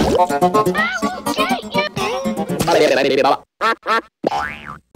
I will get you.